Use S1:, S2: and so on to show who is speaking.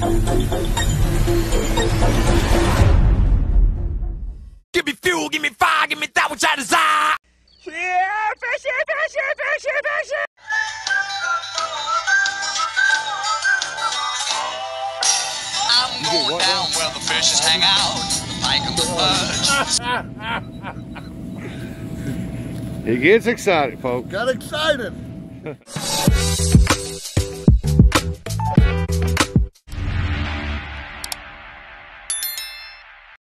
S1: Give me fuel, give me fire, give me that which I desire.
S2: Yeah, fishy, fishy, fishy, fishy.
S3: I'm going down where the fishes hang out, the pike and the perch.
S4: He gets excited, folks.
S5: Got excited.